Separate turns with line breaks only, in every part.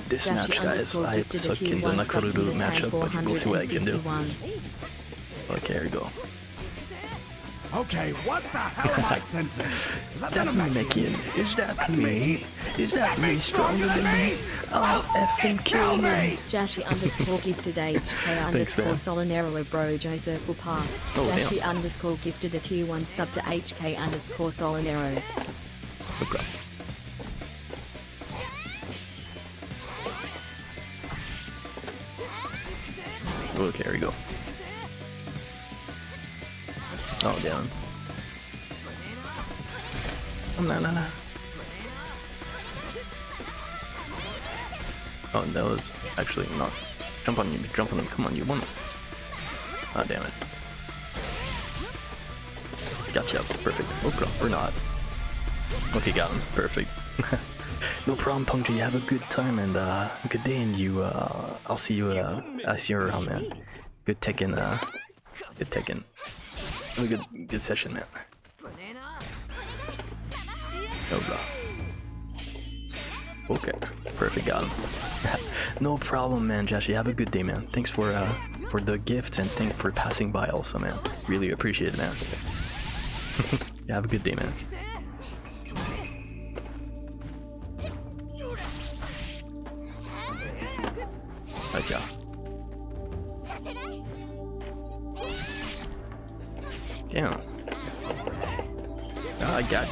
can do for this match, guys. I suck in the Nakoruru matchup, but we'll see what I can do. Okay, here we go.
Okay, what the hell am I sensing? Is that
That Namekian, is that me? Is that me stronger than me? I'll effing kill me!
Jashi underscore gifted HK underscore
man.
Solinero bro Joe Circle Pass.
Oh,
Jashi underscore gifted a tier 1 sub to HK underscore Solinero.
Okay. Okay, here we go. Oh, damn. Oh, no, no, no. Oh, that was actually not. Jump on you, jump on him, come on, you won. Ah, damn it. Gotcha, perfect. Oh, we're not. Okay, got him. Perfect. no problem, Punchy. Have a good time and uh, good day, and you. Uh, I'll see you. Uh, I'll see you around, man. Good Tekken. Uh, good Tekken. Have a good, good session, man. Blah. Okay, perfect. Got him. no problem, man. Jashi, have a good day, man. Thanks for uh, for the gifts and thank for passing by, also, man. Really appreciate it, man. yeah, have a good day, man.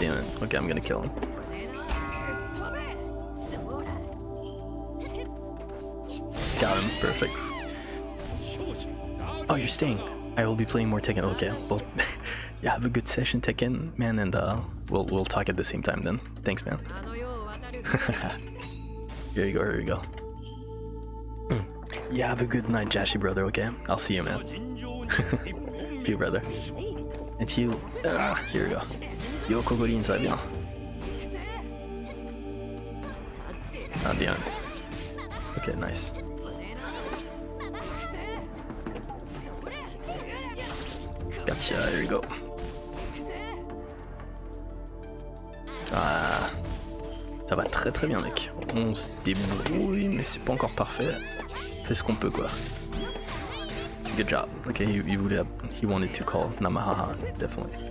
Damn it. Okay, I'm gonna kill him. Got him. Perfect. Oh, you're staying. I will be playing more Tekken. Okay. Well, yeah, have a good session, Tekken, man, and uh, we'll we'll talk at the same time then. Thanks, man. here you go. Here you go. yeah, have a good night, Jashi brother. Okay, I'll see you, man. see you, brother. And see you. Ah, here we go. Yo, Kogorin, ça va bien. Ah, bien. Okay, nice. Gotcha, here we go. Ah, ça va très très bien, mec. On se débrouille, mais c'est pas encore parfait. On fait ce qu'on peut, quoi. Good job. Okay, he, he, would have, he wanted to call Namahaha, definitely.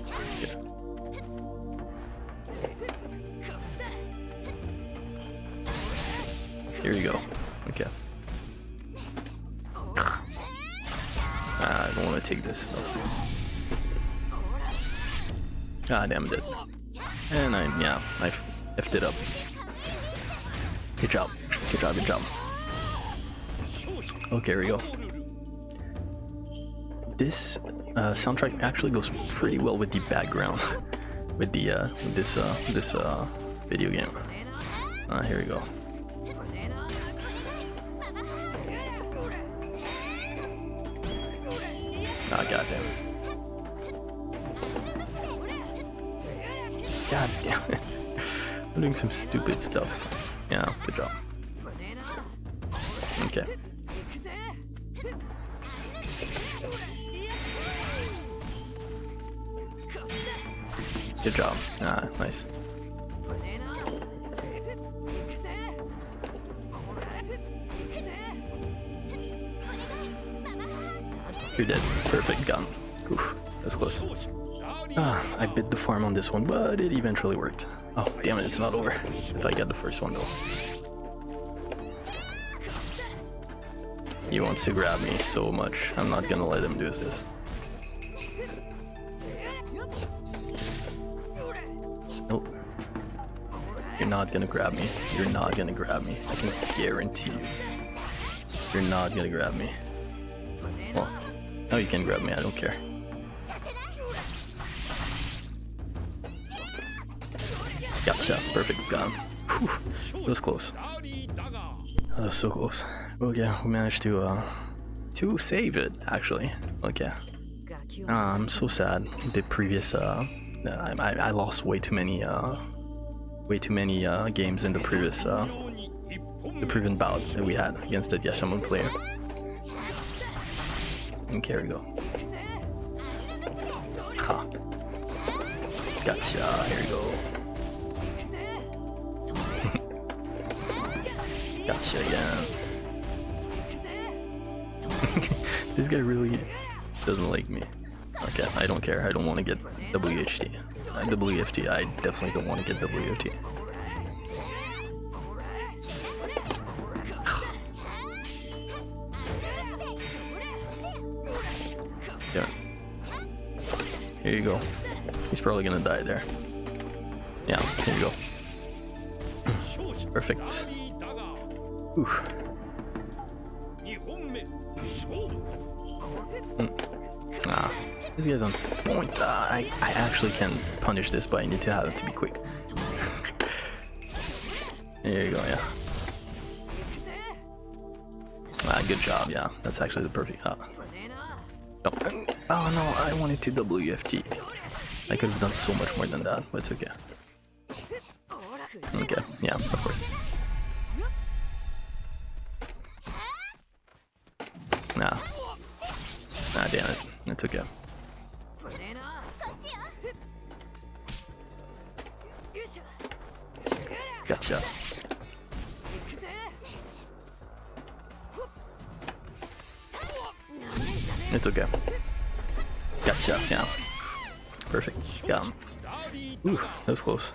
Here you go. Okay. Ah, I don't want to take this stuff. Ah, damn it. And I, yeah, I effed it up. Good job. Good job, good job. Okay, here we go. This uh, soundtrack actually goes pretty well with the background, with the uh, with this uh, this uh, video game. Ah, here we go. God damn it. I'm doing some stupid stuff. Yeah, good job. Okay. Good job. Ah, nice. You're dead. Perfect gun. Oof, that was close. Ah, I bid the farm on this one, but it eventually worked. Oh, damn it, it's not over. If I get the first one, though. He wants to grab me so much. I'm not gonna let him do this. Nope. You're not gonna grab me. You're not gonna grab me. I can guarantee you. You're not gonna grab me. Well, no, you can grab me. I don't care. Gotcha. Perfect gun. Whew. It was close. That was so close. Okay, we managed to uh to save it actually. Okay. Uh, I'm so sad. The previous uh, I, I I lost way too many uh way too many uh games in the previous uh the previous bout that we had against the Yashamaru player. Okay, here we go. Ha. Gotcha. Here we go. Gotcha again. this guy really doesn't like me. Okay, I don't care. I don't want to get WHT. Uh, WFT, I definitely don't want to get. Yeah. Here you go. He's probably gonna die there. Yeah, here you go. Perfect. Oof. Ah, this guy's on point. Uh, I, I actually can punish this, but I need to have it to be quick. there you go, yeah. Ah, good job, yeah. That's actually the perfect. No. Oh no, I wanted to WFT. I could have done so much more than that, but it's okay. Okay, yeah, of course. Nah. Nah, damn it. It's okay. Gotcha. It's okay. Gotcha, yeah. Perfect. Got him. Ooh, that was close.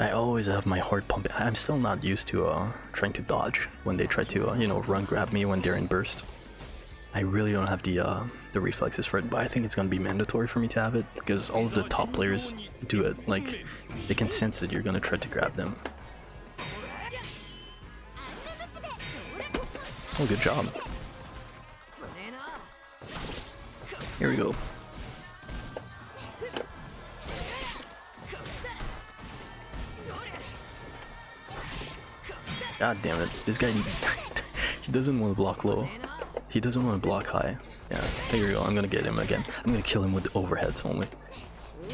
I always have my heart pumping. I'm still not used to uh, trying to dodge when they try to, uh, you know, run grab me when they're in burst. I really don't have the uh, the reflexes for it, but I think it's gonna be mandatory for me to have it because all of the top players do it. Like, they can sense that you're gonna try to grab them. Oh, good job. Here we go. God damn it. This guy, he doesn't want to block low. He doesn't want to block high. Yeah, there you go. I'm gonna get him again. I'm gonna kill him with the overheads only.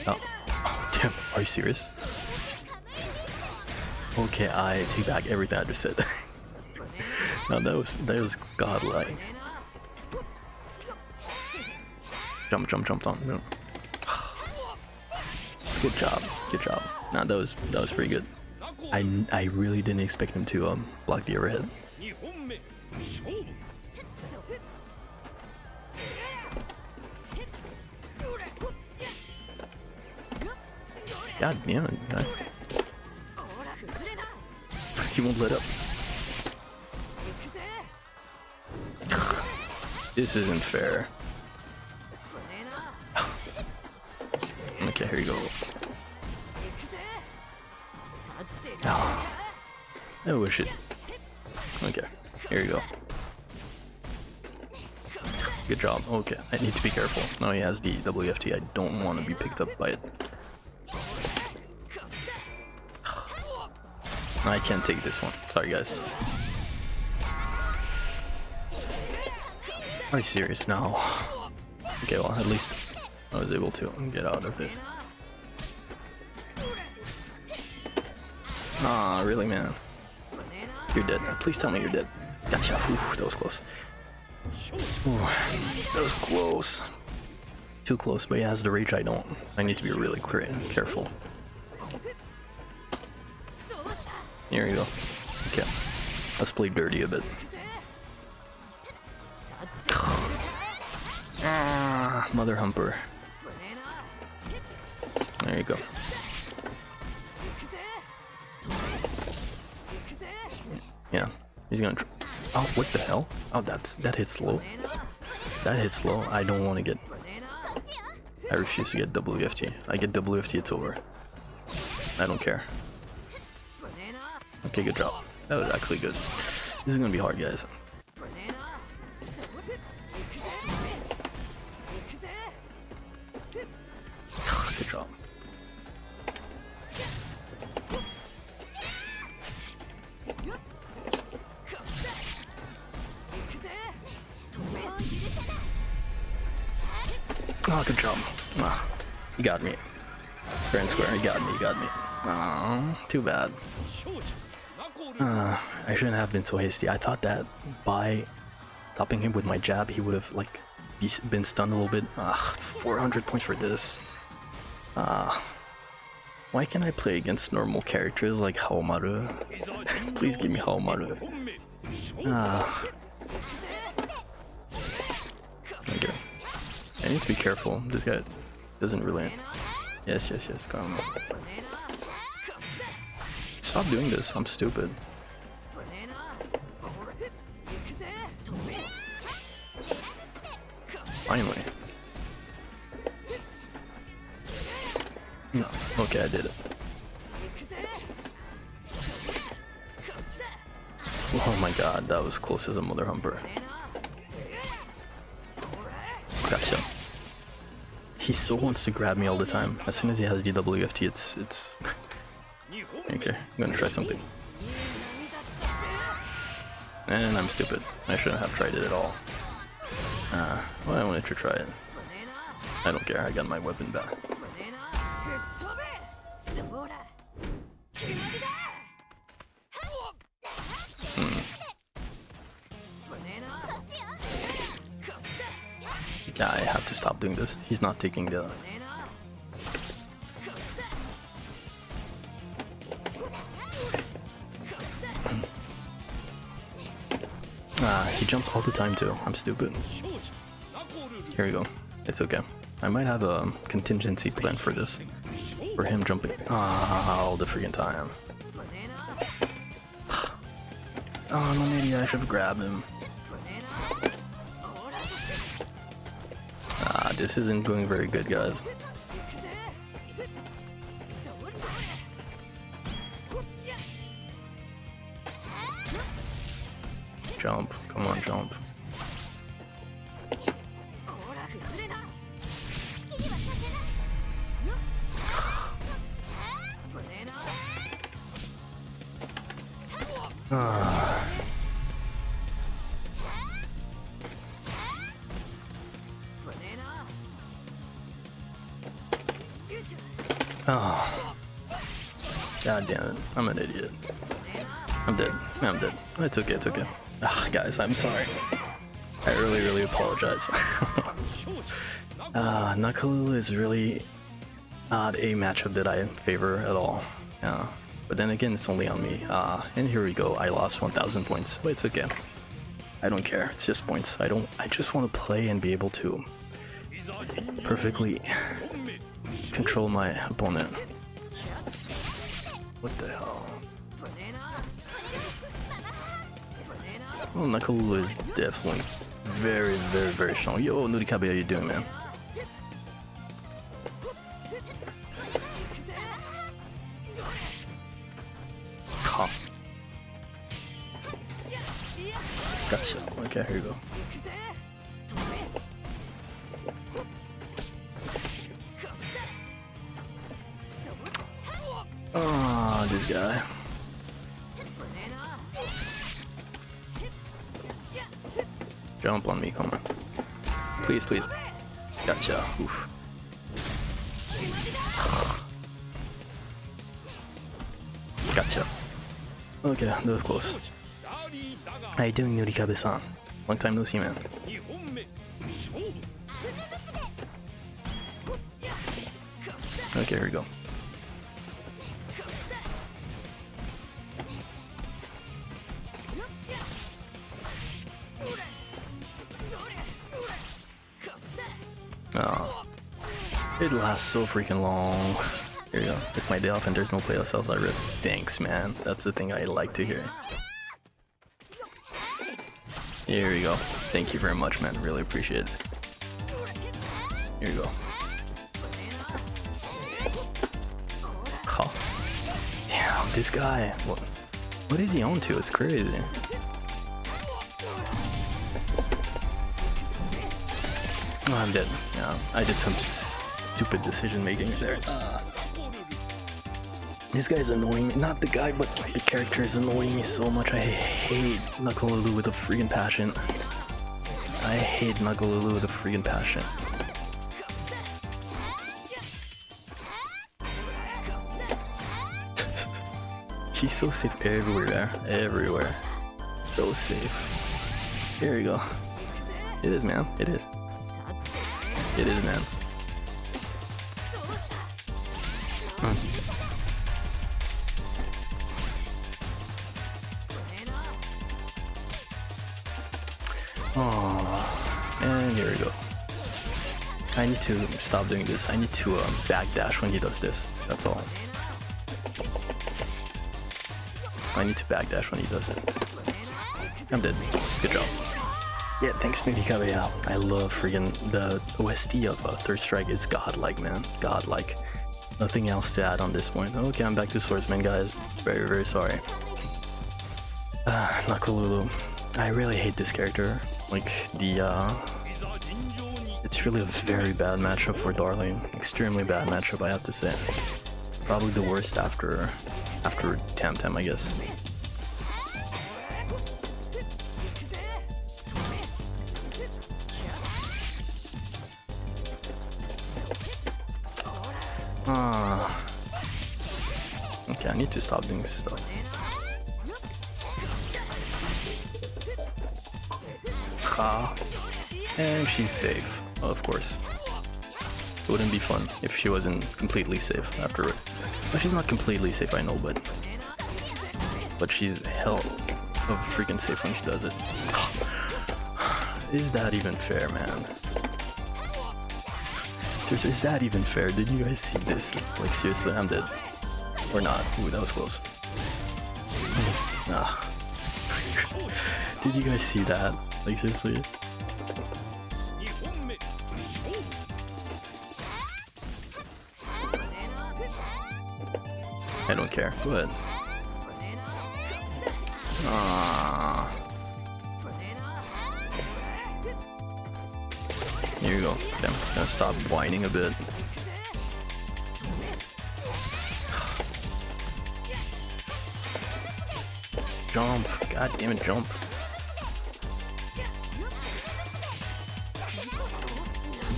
Oh, oh damn. Are you serious? Okay, I take back everything I just said. no, that was, that was godlike. Jump, jump, jump on. No. Good job. Good job. Nah, that was that was pretty good. I, I really didn't expect him to um block the overhead. God damn it. He won't let up. this isn't fair. okay, here you go. I wish it. Okay, here you go. Good job. Okay, I need to be careful. Now he has the WFT. I don't want to be picked up by it. I can't take this one. Sorry, guys. Are you serious now? Okay, well, at least I was able to get out of this. Ah, really, man? You're dead. Please tell me you're dead. Gotcha. Ooh, that was close. Ooh, that was close. Too close, but he has the reach I don't. I need to be really careful. Here you go. Okay. Let's play dirty a bit. ah, mother humper. There you go. He's gonna. oh, what the hell? Oh, that's that hits slow. That hits slow. I don't want to get. I refuse to get WFT. I get WFT, it's over. I don't care. Okay, good job. That was actually good. This is gonna be hard, guys. Too bad. Uh, I shouldn't have been so hasty. I thought that by topping him with my jab, he would have like been stunned a little bit. Ah, 400 points for this. Ah, Why can't I play against normal characters like Haohmaru? Please give me Haohmaru. Ah. Okay. I need to be careful. This guy doesn't really. Yes, yes, yes. Come on. Stop doing this. I'm stupid. Finally. No. Okay, I did it. Oh my god, that was close as a mother humper. Gotcha. He so wants to grab me all the time. As soon as he has DWFT, it's it's. Okay, I'm gonna try something. And I'm stupid. I shouldn't have tried it at all. Uh, well, I wanted to try it. I don't care. I got my weapon back. Hmm. Yeah, I have to stop doing this. He's not taking the... Ah, he jumps all the time too. I'm stupid. Here we go. It's okay. I might have a contingency plan for this. For him jumping ah, all the freaking time. Oh, I'm an idiot. I should have grabbed him. Ah, this isn't going very good, guys. Jump. Come on, jump. Oh. God damn it. I'm an idiot. I'm dead. I'm dead. It's okay, it's okay. Ah, guys, I'm sorry. I really, really apologize. uh, Nakalulu is really not a matchup that I favor at all. Yeah. But then again, it's only on me. Uh, and here we go. I lost 1,000 points, but it's okay. I don't care. It's just points. I don't. I just want to play and be able to perfectly control my opponent. What the hell? Well, Nakalulu is definitely very, very, very strong. Yo, Nurikabe, how you doing, man? Gotcha. Okay, here you go. Okay, that was close. How you doing, Nurikabe-san? Long time no see, man. Okay, here we go. Oh. It lasts so freaking long. Here you go. It's my day off and there's no playlist else I read. Thanks, man. That's the thing I like to hear. Here we go. Thank you very much, man. Really appreciate it. Here we go. Oh. Damn, this guy. What, what is he on to? It's crazy. Oh, I'm dead. Yeah, I did some stupid decision making there. Uh, this guy's annoying me. Not the guy, but the character is annoying me so much. I hate Nakalulu with a freaking passion. I hate Nakalulu with a freaking passion. She's so safe everywhere. Everywhere. So safe. Here we go. It is, man. It is. It is, man. Need to stop doing this. I need to um, backdash when he does this. That's all. I need to backdash when he does it. I'm dead. Good job. Yeah, thanks Nurikabe. Yeah, I love freaking the OST of uh, Third Strike. It's godlike, man. Godlike. Nothing else to add on this point. Okay, I'm back to Swordsman, guys. Very, very sorry. Ah, Nakoruru. I really hate this character. Like, the, uh... It's really a very bad matchup for Darling. Extremely bad matchup, I have to say. Probably the worst after... after Tam Tam, I guess. Ah. Okay, I need to stop doing stuff. Ha. And she's safe, of course. It wouldn't be fun if she wasn't completely safe after it. But she's not completely safe, I know, but... But she's hell of freaking safe when she does it. Is that even fair, man? Is, is that even fair? Did you guys see this? Like seriously, I'm dead. Or not. Ooh, that was close. Nah. Did you guys see that? Like seriously? Care. Go ahead. Ah. Here you go. Okay, I'm gonna stop whining a bit. Jump. God damn it, jump.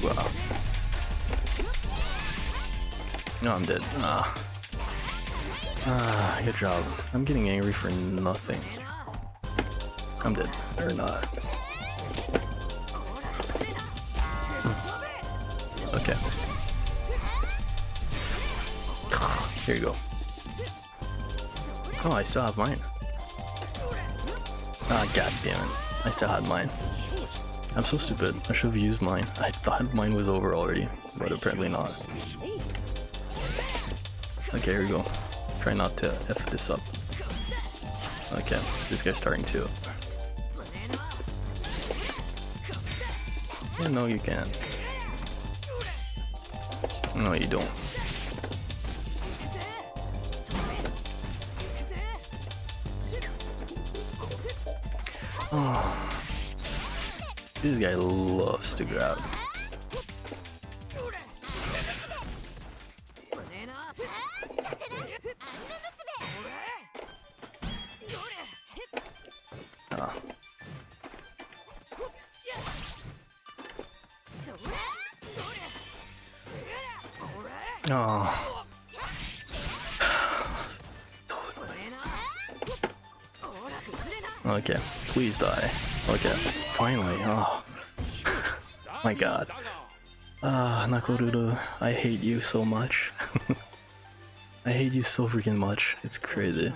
Wow. No, I'm dead. Ah. Ah, good job. I'm getting angry for nothing. I'm dead. Or not. Okay. Here you go. Oh, I still have mine. Ah, god damn it. I still had mine. I'm so stupid. I should have used mine. I thought mine was over already, but apparently not. Okay, here we go. Try not to F this up. Okay, this guy's starting to. Yeah, no, you can't. No, you don't. Oh. This guy loves to grab. die. Okay, finally. Oh my god. Ah, uh, Nakoruru, I hate you so much. I hate you so freaking much. It's crazy.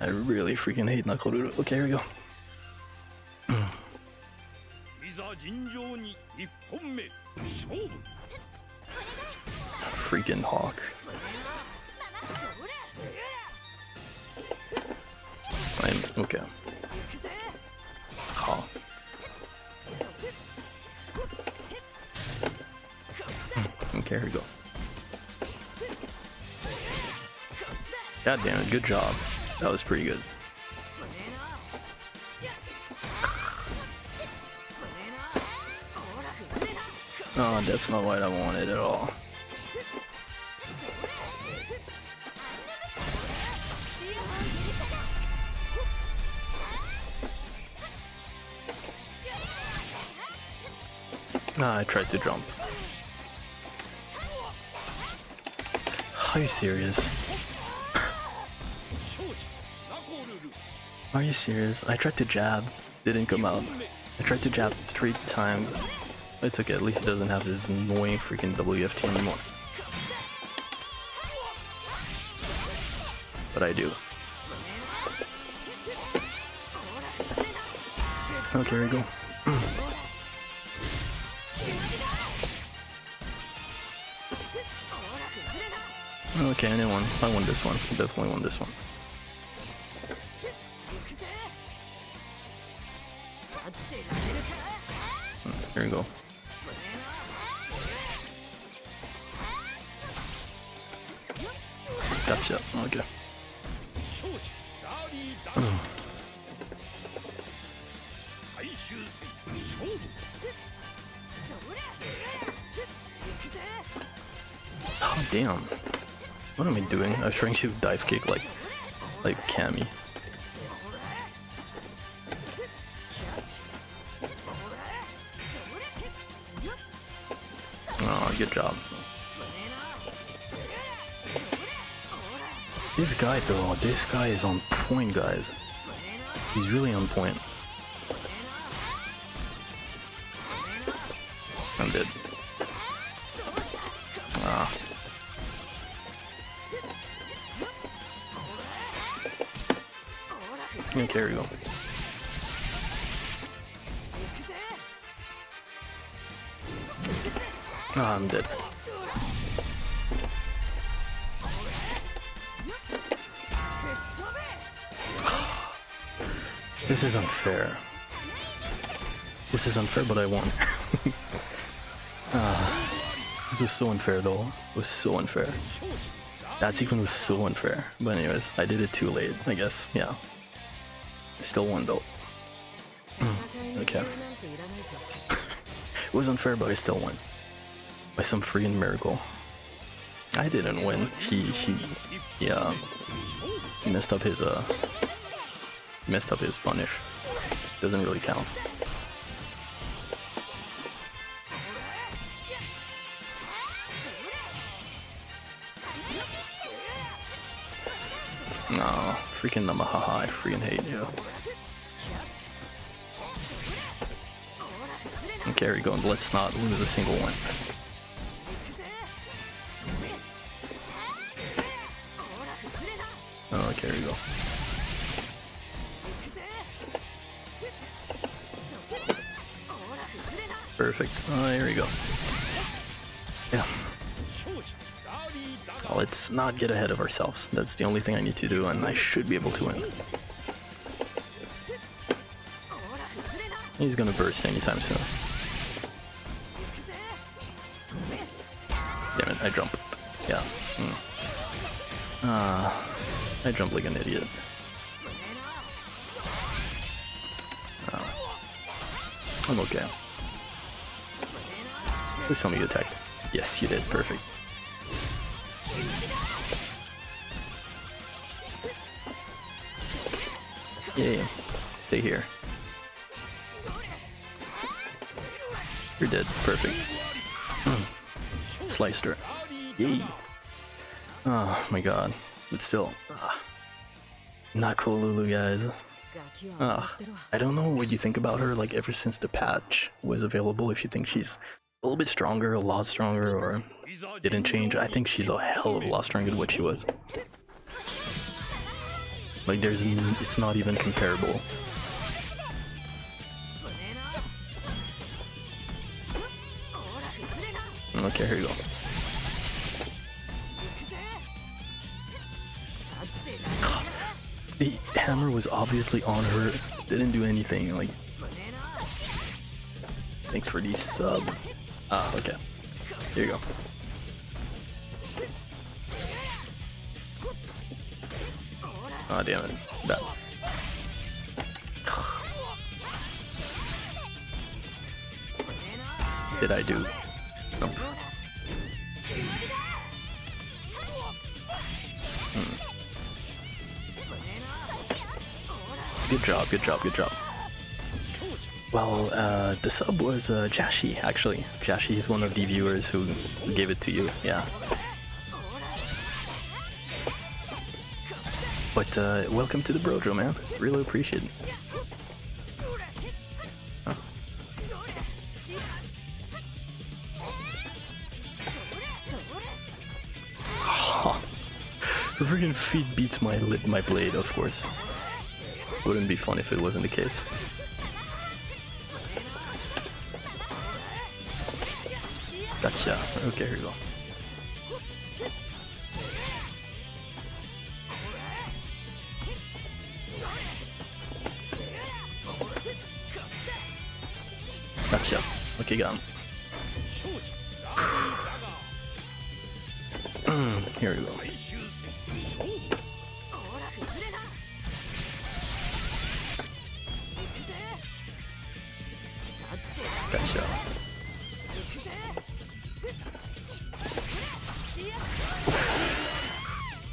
I really freaking hate Nakoruru. Okay, here we go. freaking hawk. Okay. Hawk. Hmm, Okay, here we go. God damn it, good job. That was pretty good. Oh, that's not what I wanted at all. I tried to jump. Are you serious? Are you serious? I tried to jab, didn't come out. I tried to jab three times. It's okay, at least it doesn't have this annoying freaking WFT anymore. But I do. Okay, here we go. Okay, I won. I won this one. I definitely won this one. Hmm, here we go. Gotcha. Okay. Oh, damn. What am I doing? I was trying to dive kick like like Cammy. Oh, good job. This guy though, this guy is on point guys. He's really on point. We go. Ah, I'm dead. This is unfair. This is unfair, but I won. ah, this was so unfair, though. It was so unfair. That sequence was so unfair. But anyways, I did it too late, I guess. Yeah. I still won, though. okay. it was unfair, but I still won. By some freaking miracle. I didn't win. He, he, yeah. He messed up his, uh, messed up his punish. Doesn't really count. No, freaking Mamahaha, I freaking hate you. Okay, here we go. Let's not lose a single one. Oh, okay, here we go. Perfect. Oh, here we go. Let's not get ahead of ourselves. That's the only thing I need to do, and I should be able to win. He's gonna burst anytime soon. Damn it, I jumped. Yeah. Hmm. Ah, I jumped like an idiot. Ah. I'm okay. Please tell me you attacked. Yes, you did. Perfect. Yay. Stay here. You're dead. Perfect. Sliced her. Yay. Oh my god. But still. Not cool Lulu guys. I don't know what you think about her, like ever since the patch was available, if you think she's a little bit stronger, a lot stronger, or didn't change. I think she's a hell of a lot stronger than what she was. Like there's, it's not even comparable. Okay, here you go. The hammer was obviously on her. Didn't do anything. Like, thanks for the sub. Ah, okay. Here you go. Ah, damn it. That. Did I do? Nope. Hmm. Good job, good job, good job. Well, uh, the sub was uh, Jashi, actually. Jashi is one of the viewers who gave it to you, yeah. But uh, welcome to the Brojo, man. Really appreciate it. Huh. Oh. Friggin' feet beats my lid, my blade, of course. Wouldn't be fun if it wasn't the case. Gotcha. Okay, here we go.
lite grann.
Mm, here we go.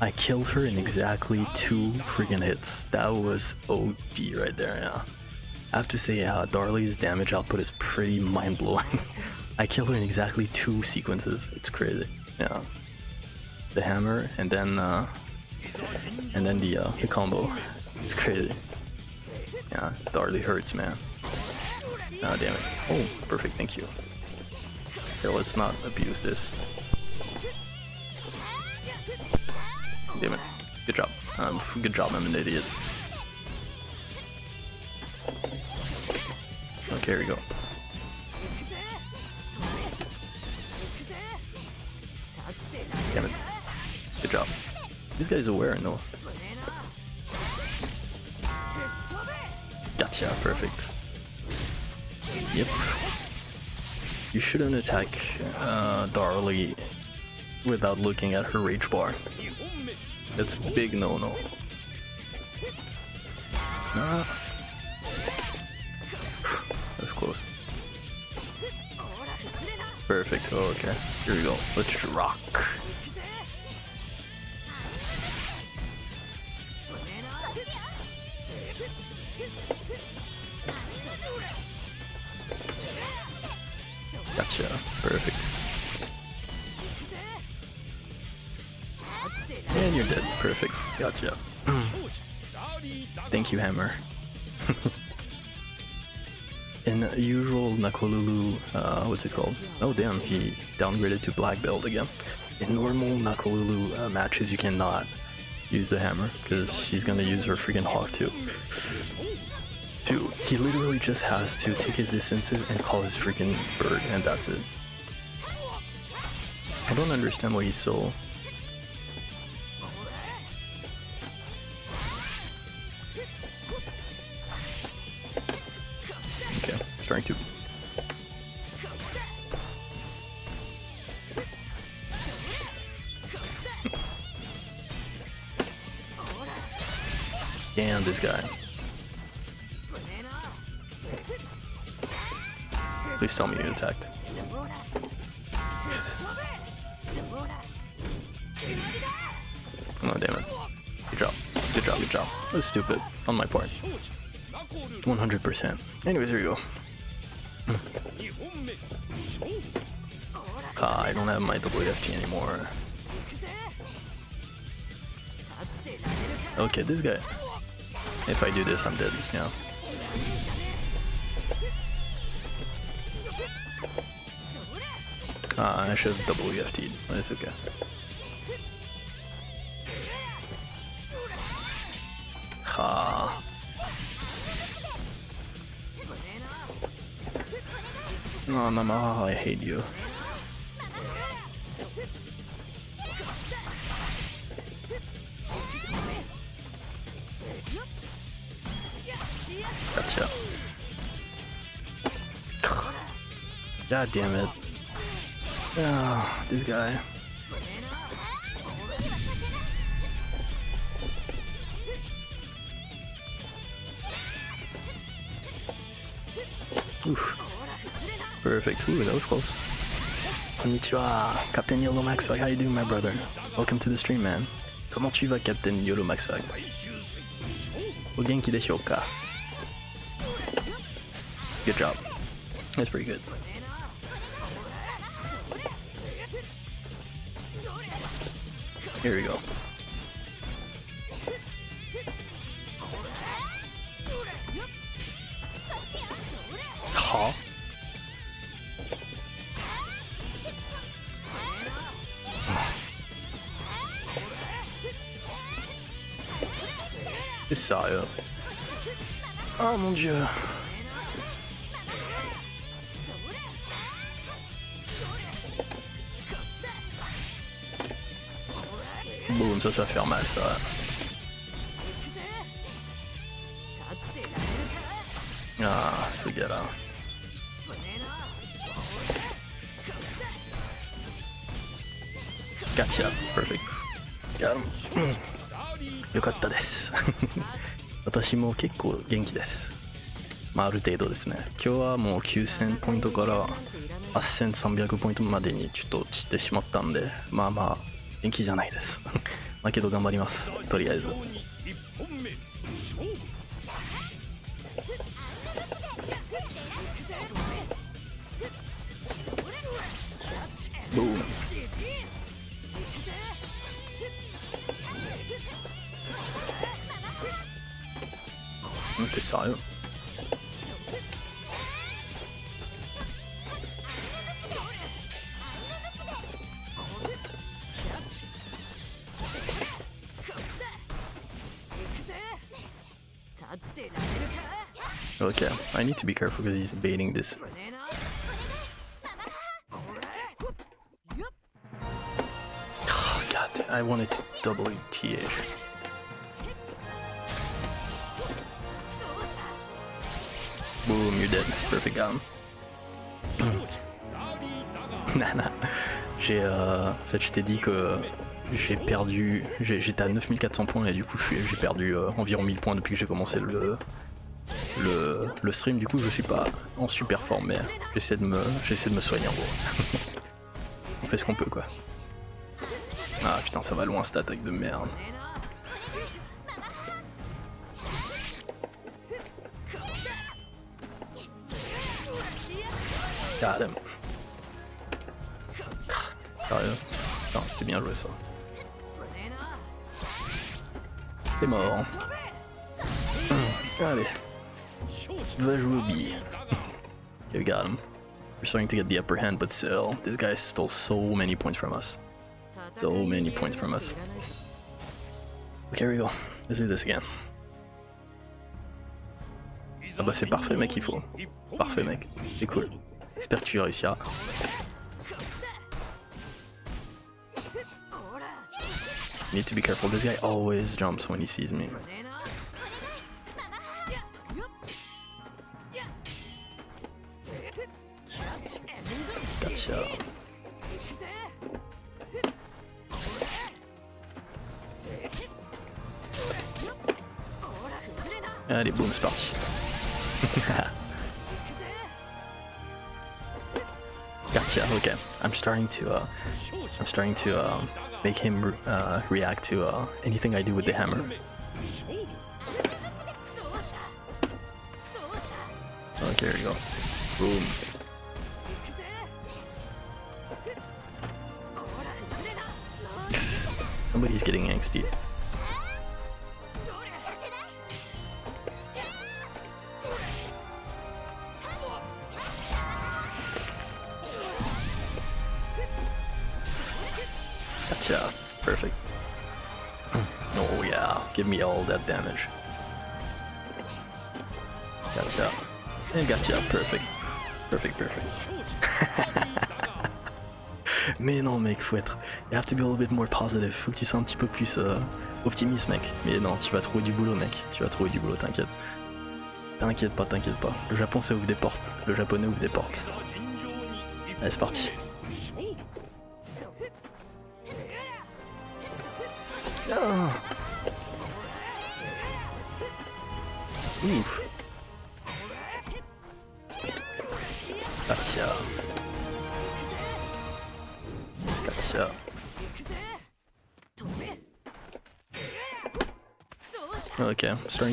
I killed her in exactly two freaking hits. That was OD right there, yeah. I have to say, uh, Darli's damage output is pretty mind-blowing. I killed her in exactly two sequences. It's crazy. Yeah. The hammer and then uh, and then the uh, the combo. It's crazy. Yeah, Darley hurts, man. Ah, damn it. Oh, perfect, thank you. Okay, let's not abuse this. Damn it. Good job. Um, good job, I'm an idiot. Okay, here we go. Damn it. Good job. This guy's aware, no? Gotcha, perfect. Yep. You shouldn't attack uh, Darli without looking at her rage bar.
2本目
That's big no-no. Nah. That's close. Perfect. Oh, okay. Here we go. Let's rock. Gotcha. Perfect. And you're dead. Perfect. Gotcha. Thank you, Hammer. Usual Nakoruru, uh, what's it called? Oh damn, he downgraded to black belt again. In normal Nakoruru uh, matches, you cannot use the hammer because she's gonna use her freaking hawk too. Two, he literally just has to take his distances and call his freaking bird, and that's it. I don't understand why he's so this guy. Please tell me you attacked. oh, damn it. Good job. Good job, good job. That was stupid on my part. 100%. Anyways, here we go.
Hmm.
Ah, I don't have my WFT anymore. Okay, this guy. If I do this, I'm dead. Yeah. Ah, I should have WFT'd, but it's okay. Ha. No, no, I hate you. God damn it. Oh, this guy. Oof. Perfect. Ooh, that was close. Konnichiwa, Captain Yolo Maxwag. How you doing, my brother? Welcome to the stream, man. Comment tu vas, Captain Yolo Maxwag? O genki desho? Good job. That's pretty good. Here we go. Huh? C'est sérieux. Oh mon dieu. Boum, ça, ça va faire mal, ça. Ah, ce gars-là. Gotcha. Perfect. Got him. よかったです。私も結構元気です。まあ、ある程度ですね。今日はもう9000ポイントから8300ポイントまでにちょっと落ちてしまったんで、まあまあ、元気じゃないです。まあけど頑張ります。とりあえず。careful because he's baiting this. Oh, God, I wanted to WTH. Boom, you're dead. Perfect,
got him.
Nana, j'ai euh, en fait je t'ai dit que j'ai perdu, j'étais à 9400 points et du coup j'ai perdu euh, environ 1000 points depuis que j'ai commencé le, le, le stream, du coup, je suis pas en super forme, mais j'essaie de me, j'essaie de me soigner en gros. On fait ce qu'on peut, quoi. Ah putain, ça va loin cette attaque de merde. Sérieux? Putain, c'était bien joué ça. C'est mort. Allez,
the okay,
we got him. We're starting to get the upper hand, but still, this guy stole so many points from us. So many points from us. Okay, here we go. Let's do this again. Ah bah c'est parfait mec, il faut. Parfait mec, c'est cool. J'espère que tu réussiras. Need to be careful, this guy always jumps when he sees me. Allez, boum, c'est parti. gotcha. Okay, I'm starting to uh, I'm starting to uh, make him uh, react to uh, anything I do with the hammer. Okay, there we go. Boom. Somebody's getting angsty. gotcha. Perfect. Perfect, perfect. Mais non, mec, faut être. You have to be a little bit more positive. Faut que tu sois un petit peu plus euh, optimiste, mec. Mais non, tu vas trouver du boulot, mec. Tu vas trouver du boulot, t'inquiète. T'inquiète pas, t'inquiète pas. Le Japon, ça ouvre des portes. Le japonais ouvre des portes. Allez, c'est parti. Ah. Ouf.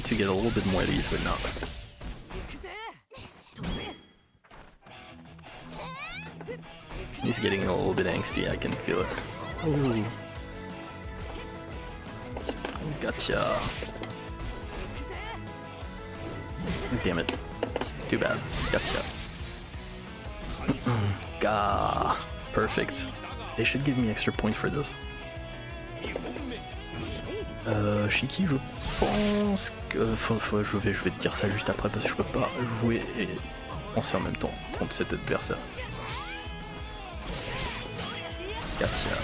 To get a little bit more of these, with not. He's getting a little bit angsty, I can feel it. Ooh. Gotcha. Damn it. Too bad. Gotcha. Gah. Perfect. They should give me extra points for this. Euh, je pense que. Faut, faut, je, vais, te dire ça juste après parce que je peux pas jouer et penser en même temps. Trompe cet adversaire. Garcia.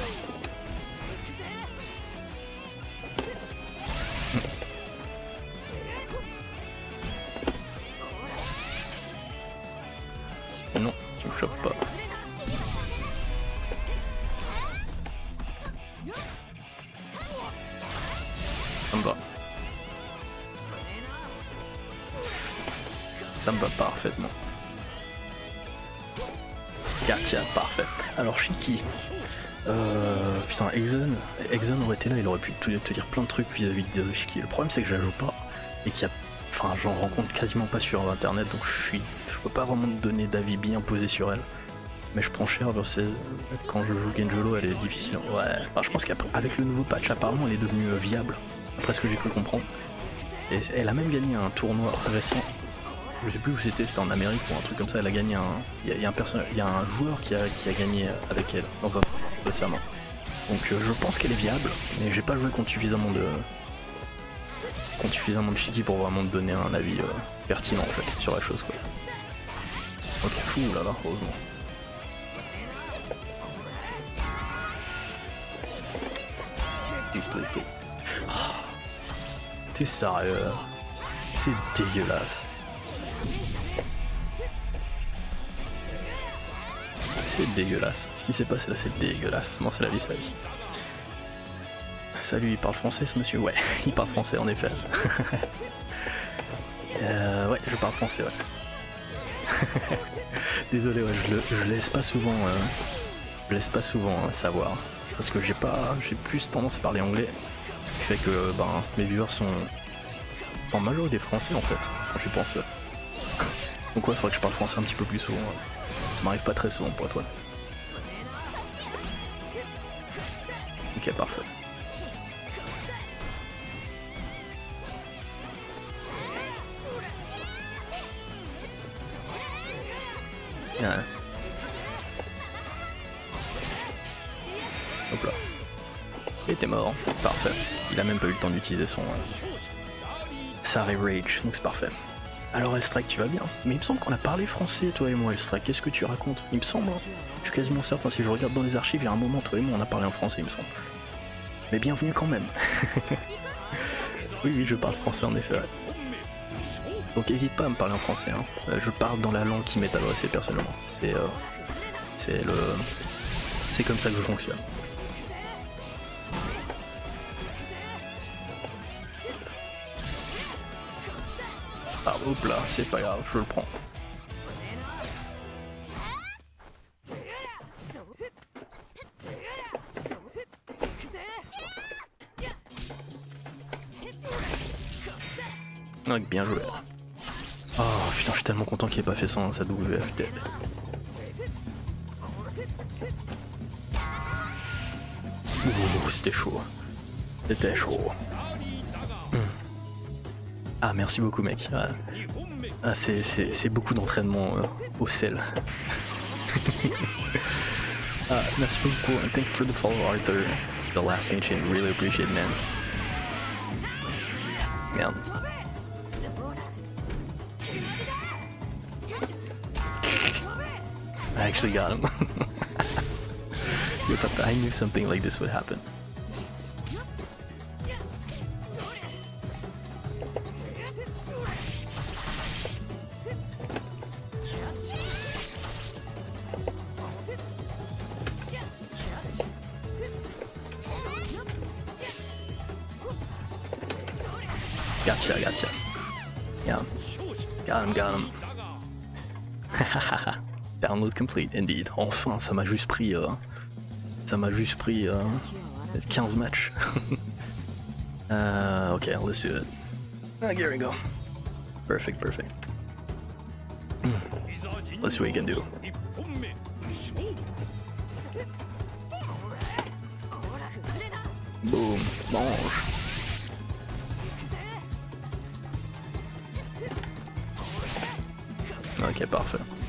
Te, te dire plein de trucs vis-à-vis de Shiki. Le problème c'est que je la joue pas et qu'il y a. Enfin, j'en rencontre quasiment pas sur internet donc je suis. Je peux pas vraiment te donner d'avis bien posé sur elle. Mais je prends cher versus quand je joue Genjolo, elle est difficile. Ouais, je pense qu'avec le nouveau patch, apparemment, elle est devenue euh, viable, après ce que j'ai cru comprendre. Et elle a même gagné un tournoi récent. Je sais plus où c'était, c'était en Amérique ou un truc comme ça. Elle a gagné un. Il y a, un personnage, il y a un joueur qui a, qui a gagné avec elle dans un récemment. Donc euh, je pense qu'elle est viable, mais j'ai pas joué contre suffisamment de contre suffisamment de Shiki pour vraiment te donner un avis euh, pertinent en fait sur la chose quoi. Ok, fou là là, heureusement. Oh, T'es sérieux C'est dégueulasse. C'est dégueulasse. Ce qui s'est passé là, c'est dégueulasse. Bon, c'est la vie, c'est la vie. Salut, il parle français ce monsieur Ouais, il parle français en effet. euh, ouais, je parle français, ouais. Désolé, ouais, je, le, je laisse pas souvent, euh, je laisse pas souvent hein, savoir parce que j'ai pas, j'ai plus tendance à parler anglais, ce qui fait que ben mes viewers sont, en majorité français en fait, quand je pense. Donc ouais, faudrait que je parle français un petit peu plus souvent. Ça m'arrive pas très souvent pour toi. Ok, parfait. Ouais. Hop là. Il était mort. Parfait. Il a même pas eu le temps d'utiliser son... Euh... Rage, donc c'est parfait. Alors Elstrike, tu vas bien Mais il me semble qu'on a parlé français, toi et moi, Elstrike. Qu'est-ce que tu racontes Il me semble, hein. je suis quasiment certain. Si je regarde dans les archives, il y a un moment, toi et moi, on a parlé en français, il me semble. Mais bienvenue quand même. oui, oui, je parle français en effet. Donc n'hésite pas à me parler en français. Hein. Je parle dans la langue qui m'est adressée personnellement. C'est euh, c'est le c'est comme ça que je fonctionne. Ah hop là, c'est pas grave, je le prends. Donc bien joué. Oh putain, je suis tellement content qu'il ait pas fait ça dans sa WFT. Ouh, c'était chaud. C'était chaud. Ah, merci beaucoup, mec. Ah, ah c'est beaucoup d'entraînement euh, au sel. ah, merci beaucoup. Thank you for the follow, Arthur. The last ancient. Really appreciate man. Merde. I actually got him. I knew something like this would happen. Download complete, indeed. Enfin, ça m'a juste pris... Euh, ça m'a juste pris euh, 15 matchs. uh, ok, let's do it. Ah, here we go. Perfect, perfect. Let's see what you can do. Boom, mange. Ok, parfait.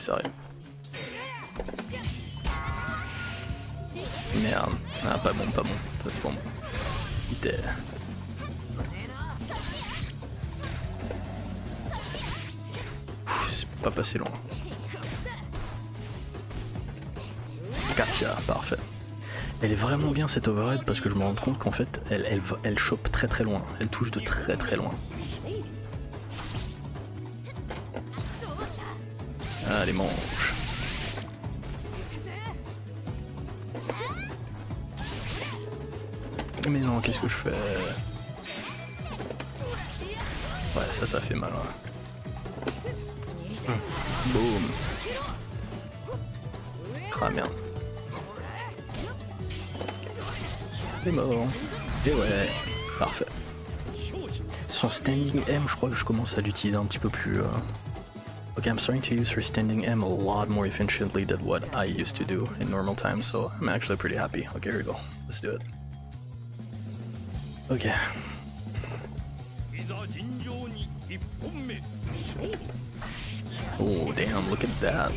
Sérieux. Merde. Ah, pas bon, pas bon. Ça c'est pas bon. Il C'est pas passé loin. Katia, parfait. Elle est vraiment bien cette overhead parce que je me rends compte qu'en fait elle, elle, elle chope très très loin, elle touche de très très loin. Mais non, qu'est-ce que je fais? Ouais, ça, ça fait mal. Ouais. Hum. Boum. Ah merde. C'est mort. Et ouais, parfait. Son standing M, je crois que je commence à l'utiliser un petit peu plus. Euh... Okay, I'm starting to use her standing M a lot more efficiently than what I used to do in normal times, so I'm actually pretty happy. Okay, here we go. Let's do it. Okay. Oh, damn, look at that.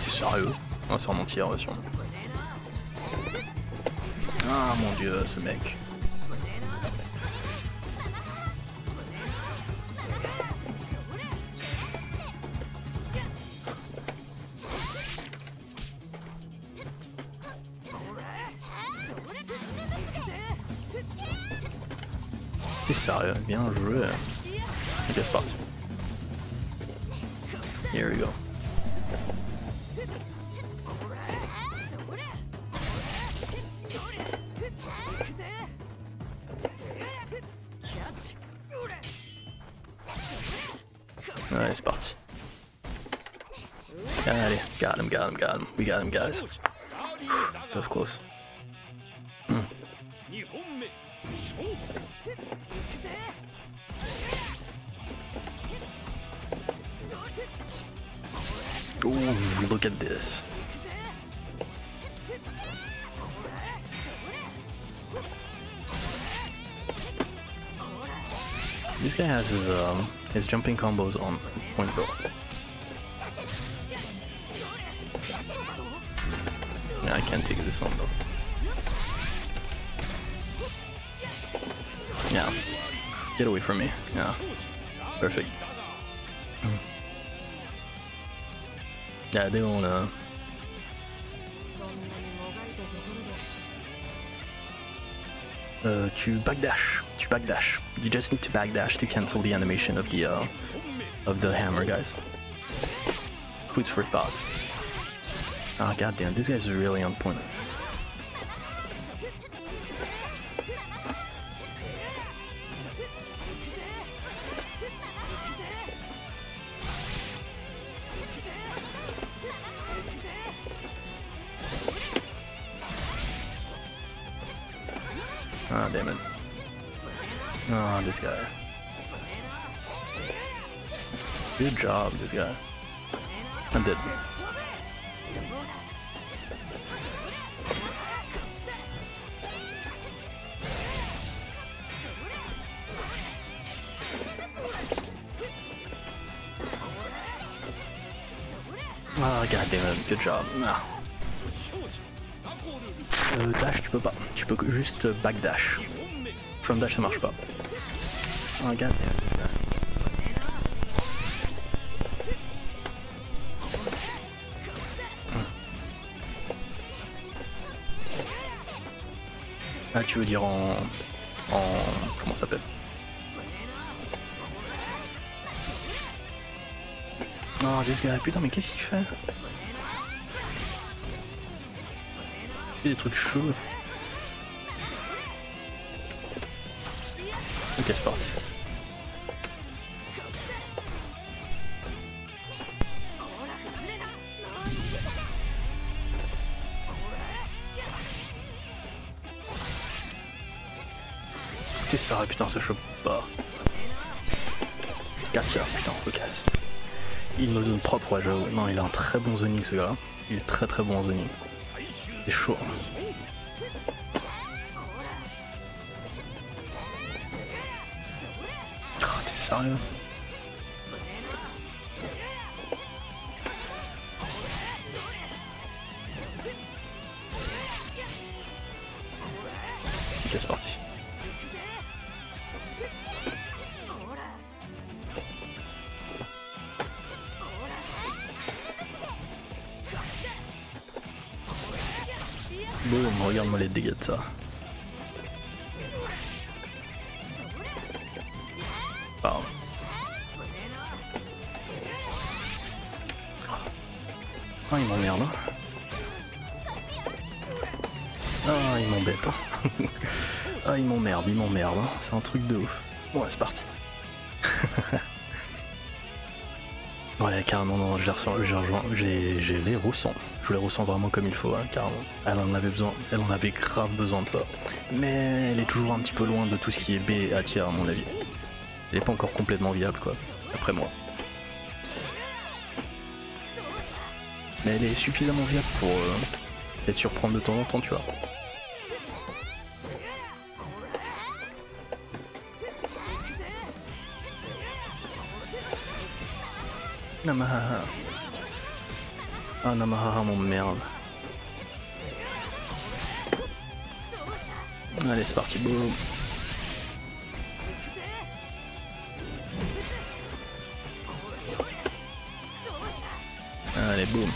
T'es sérieux Non, c'est en entier, sûrement. Ah mon dieu, ce mec. T'es sérieux, bien joué. Got him, guys. That was close. Hmm. Ooh, look at this. This guy has his um his jumping combos on point though. I can't take this one though. Yeah. Get away from me. Yeah. Perfect. Yeah, they wanna. Uh, tu backdash. to backdash. You just need to backdash to cancel the animation of the uh, of the hammer, guys. Foods for thoughts. Ah, oh, goddamn, this guy's really on point. Ah, oh, damn it. Oh, this guy. Good job, this guy. No. Euh, dash, tu peux pas. Tu peux juste backdash. From dash, ça marche pas. Damn it. Ah, tu veux dire en... en... comment ça s'appelle? Oh, this guy, putain, mais qu'est-ce qu'il fait? Des trucs chauds. Ok, c'est parti. T'es ça, putain, ça chope pas. Gacha, putain, focus. Il me zone propre, ouais, j'avoue. Non, il a un très bon zoning ce gars. Il est très très bon en zoning. C'est chaud. Oh, t'es Ah, il m'emmerde. Ah, il m'embête. hein. ah, il m'emmerde, il m'emmerde. hein. C'est un truc de ouf. Ouais, c'est parti. ouais, carrément, non, je les ressens, je j'ai- les ressens. Je les ressens vraiment comme il faut, hein, carrément. Elle en avait besoin, elle en avait grave besoin de ça. Mais elle est toujours un petit peu loin de tout ce qui est B à tiers, à mon avis. Elle est pas encore complètement viable, quoi, après moi. Elle est suffisamment viable pour euh, être surprendre de temps en temps, tu vois. Namahaha. Ah, Namahaha, mon merde. Allez, c'est parti, boum. Allez, boum.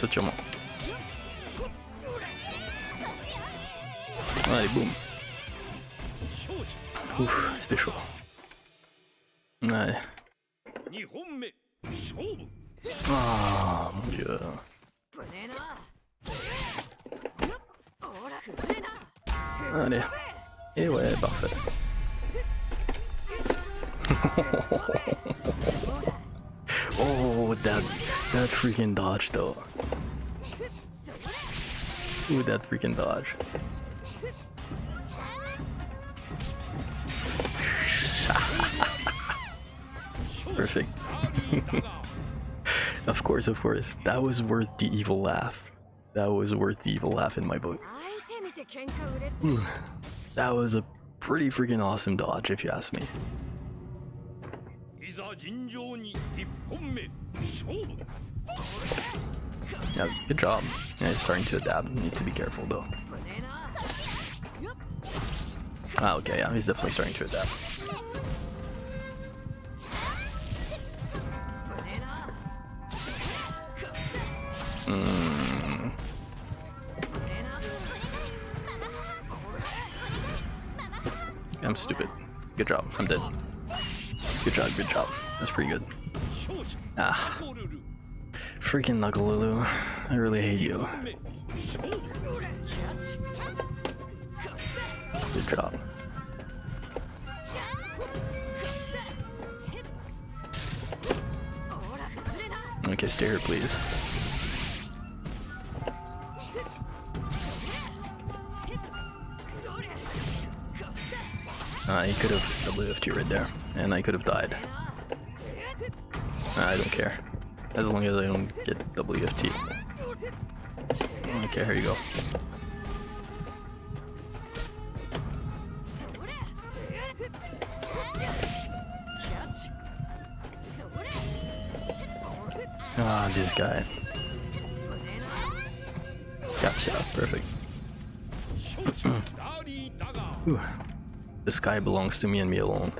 saut sûrement. Allez, boum. Ouf, c'était chaud. That, that freaking dodge though. Ooh, that freaking dodge. Perfect. Of course, of course. That was worth the evil laugh. That was worth the evil laugh in my book. Ooh, that was a pretty freaking awesome dodge, if you ask me.
いざ尋常に1本目勝負
Yeah, good job. Yeah, he's starting to adapt. Need to be careful though. Ah, okay, yeah, he's definitely starting to adapt. Mm. I'm stupid. Good job. I'm dead. Good job. Good job. That's pretty good. Ah. Freaking Nakoruru. I really hate you. Good job. Okay, stay here, please. Ah, uh, he could have lived you right there, and I could have died. I don't care. As long as I don't get WFT. Okay, here you go. Ah, this guy. Gotcha, perfect. this guy belongs to me and me alone.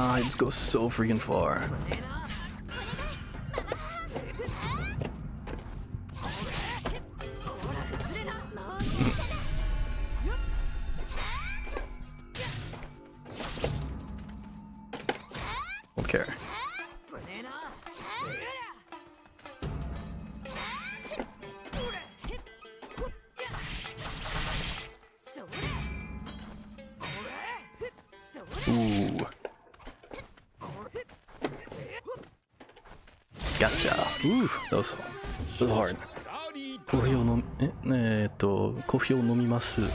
Ah, just goes so freaking far. ます。の